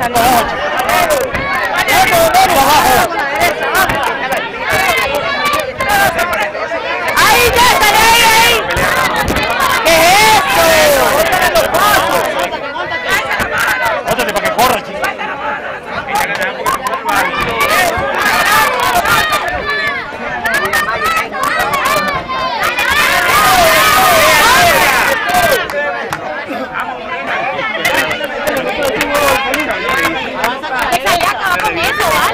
agora. 没走啊